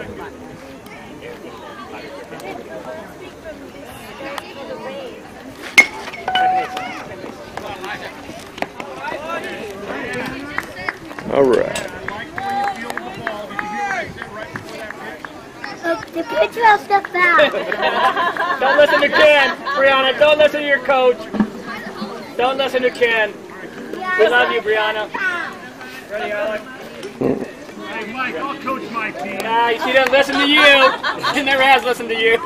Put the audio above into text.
All right. Uh, the coach will step back. don't listen to Ken, Brianna. Don't listen to your coach. Don't listen to Ken. We love you, Brianna. Ready, Alec? Mm. Mike, I'll coach my team. Ah, she doesn't listen to you. She never has listened to you.